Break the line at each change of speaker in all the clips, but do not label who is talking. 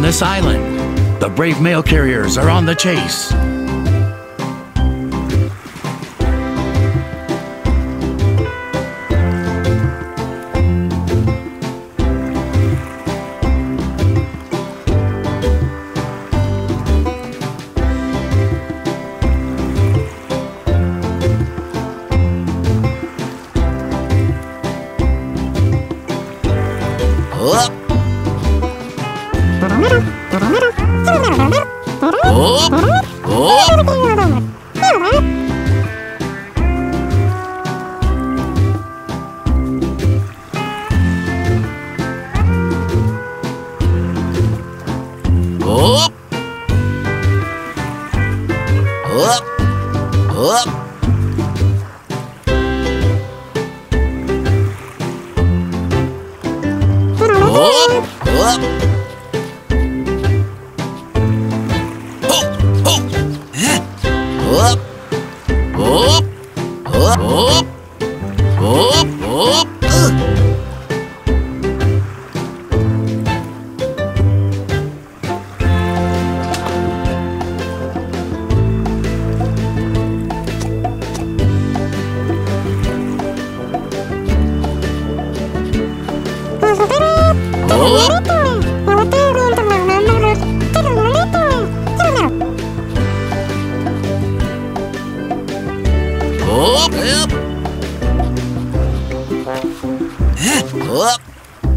on this island. The brave mail carriers are on the chase.
Up. Up. Up.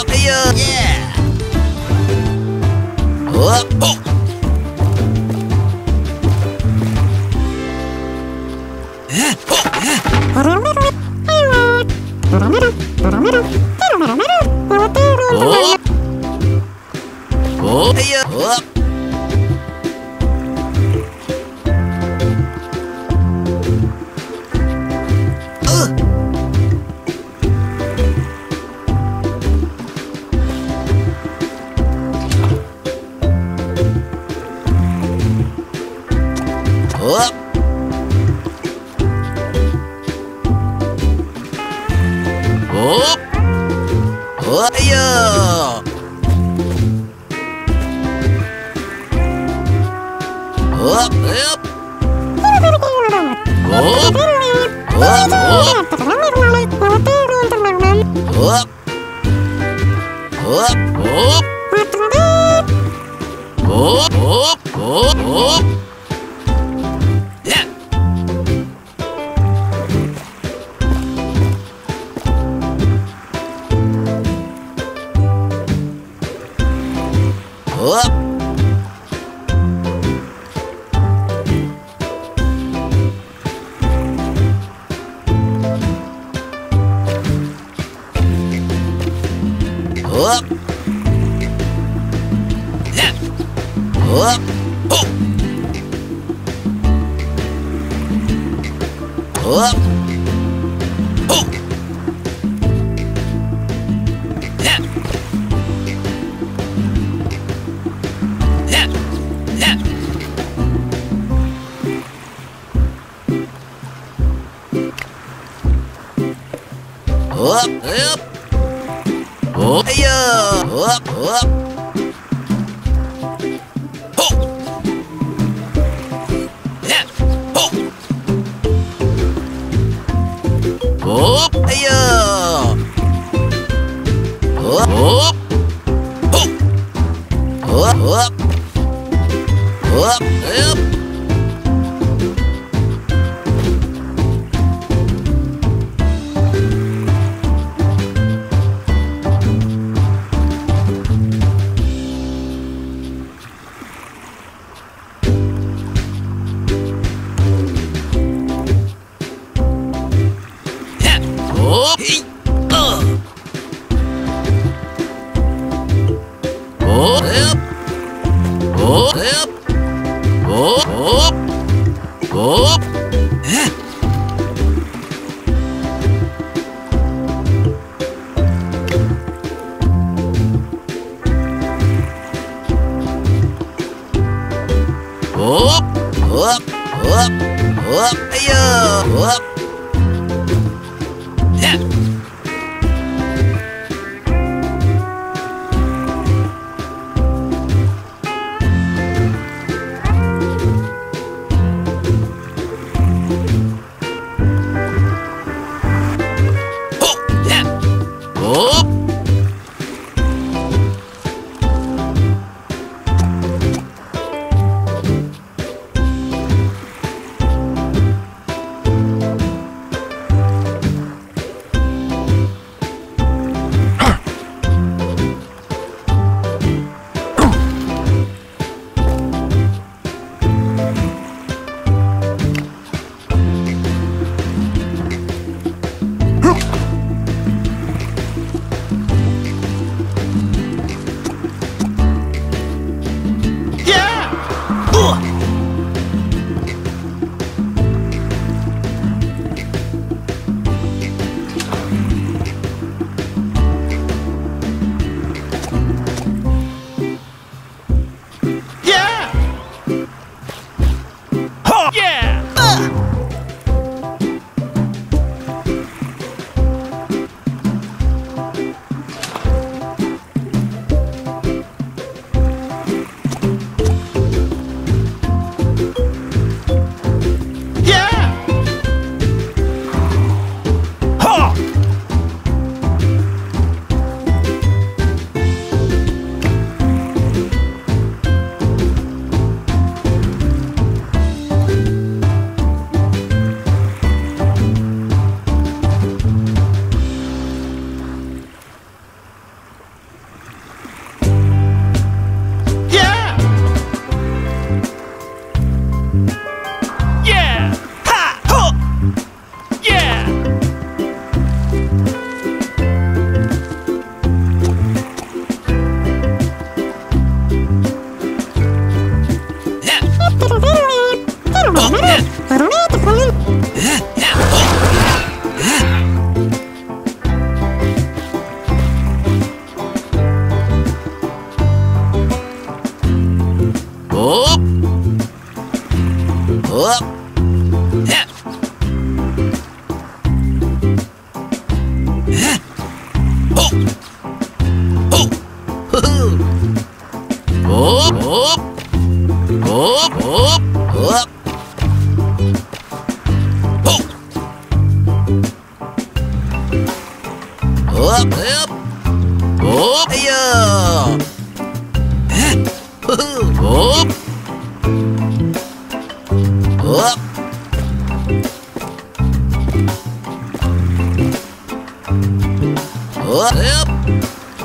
Up. Yeah. Oh, oh, oh. Up. Oh. Yeah.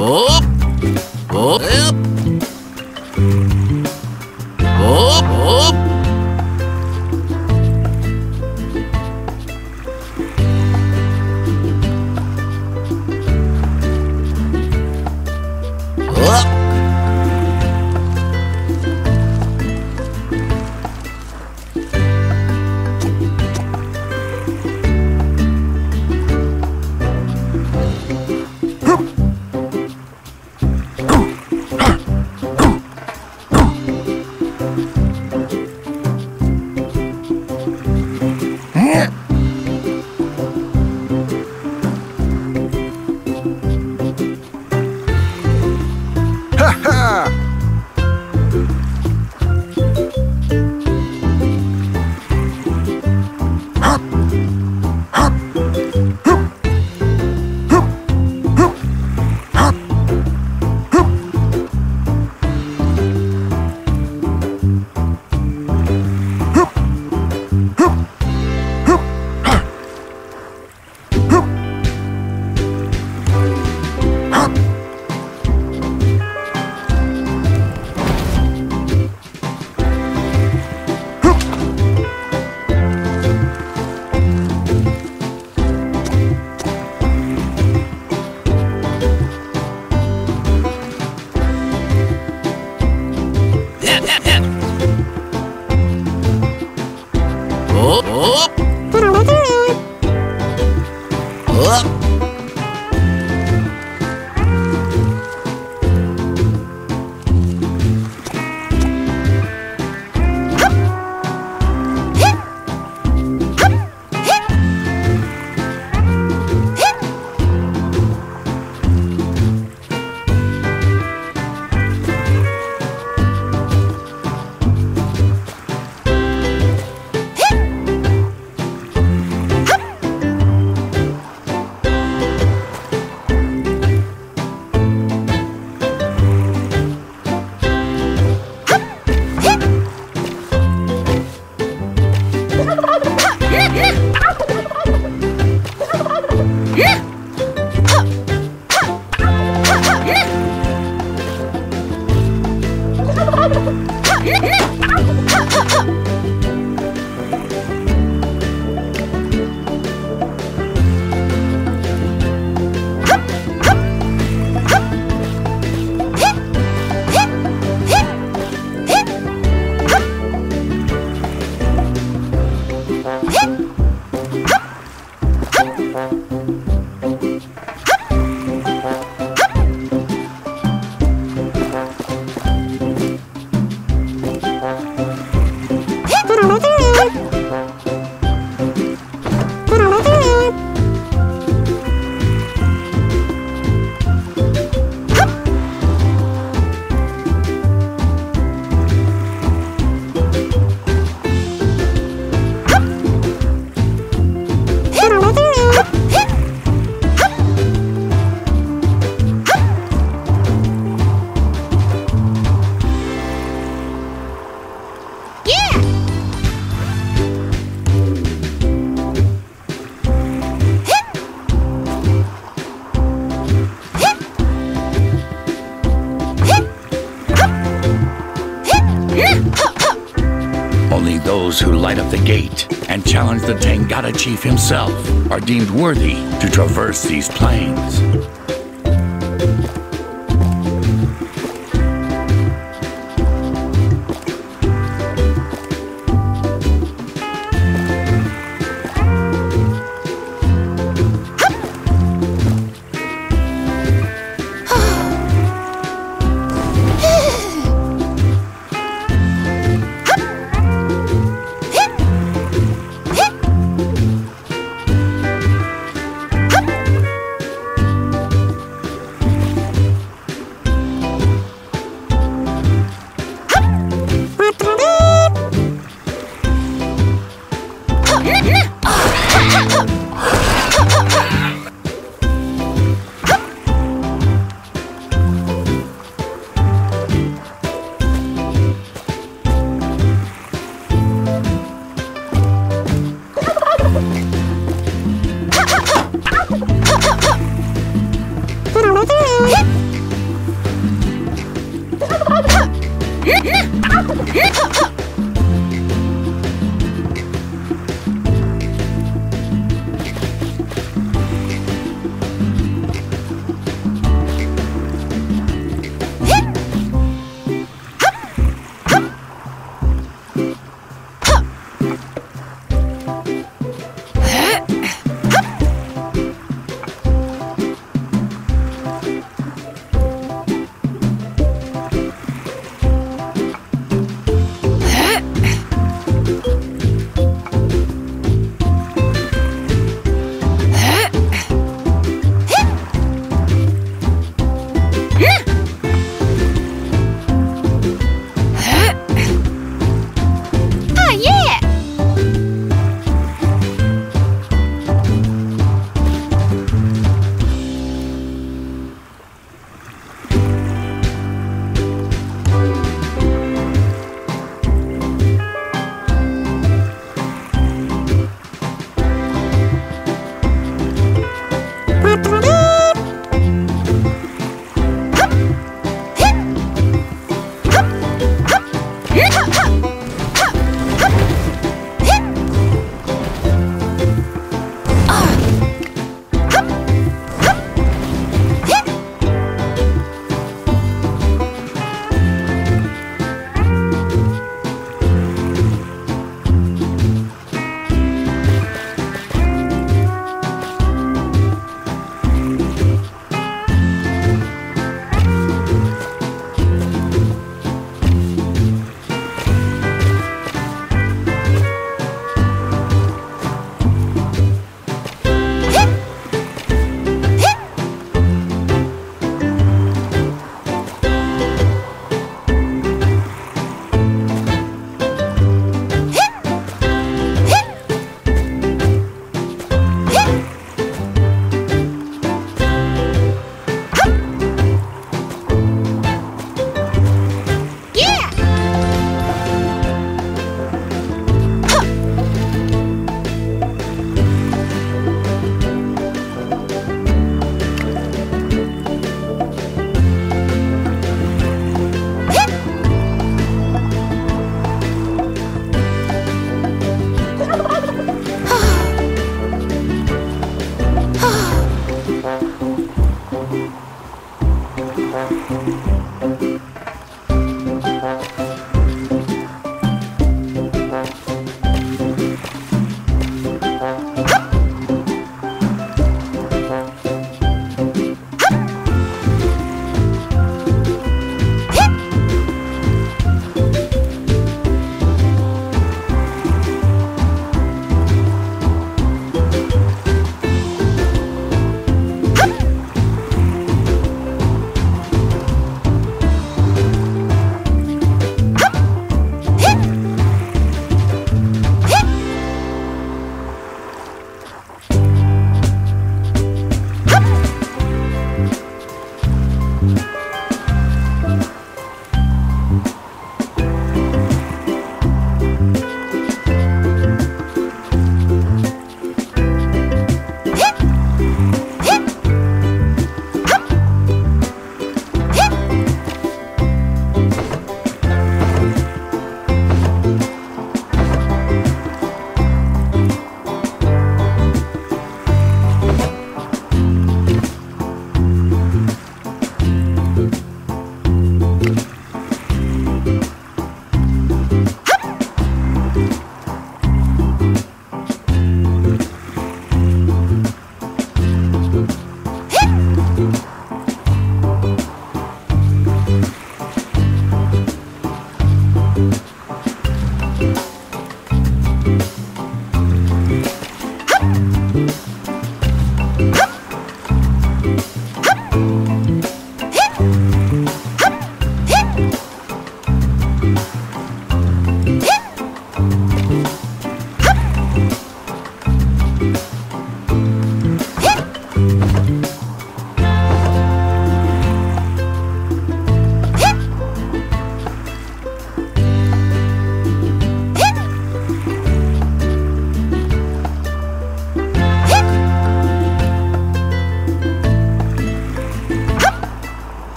Whoop. Those who light up the gate and challenge the Tangata chief himself are deemed worthy to traverse these plains.